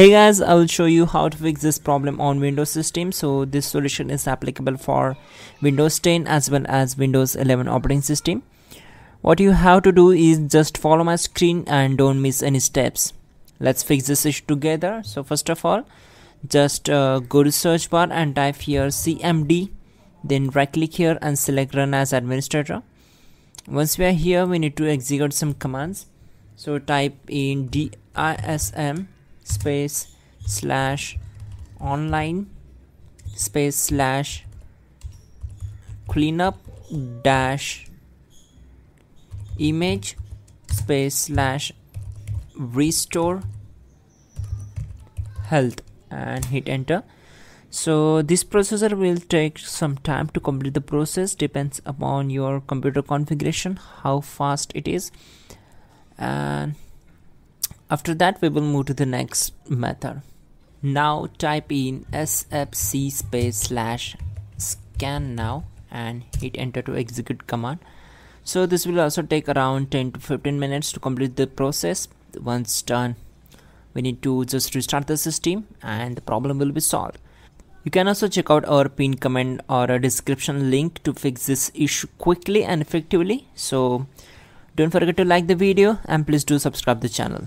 hey guys i will show you how to fix this problem on windows system. So this solution is applicable for windows 10 as well as windows 11 operating system. What you have to do is just follow my screen and don't miss any steps. Let's fix this issue together. So first of all just uh, go to search bar and type here cmd then right click here and select run as administrator. Once we are here we need to execute some commands. So type in dism space slash online space slash cleanup dash image space slash restore health and hit enter. So this processor will take some time to complete the process. Depends upon your computer configuration how fast it is. And after that we will move to the next method. Now type in sfc space slash scan now and hit enter to execute command. So this will also take around 10 to 15 minutes to complete the process. Once done we need to just restart the system and the problem will be solved. You can also check out our pin comment or a description link to fix this issue quickly and effectively. So don't forget to like the video and please do subscribe the channel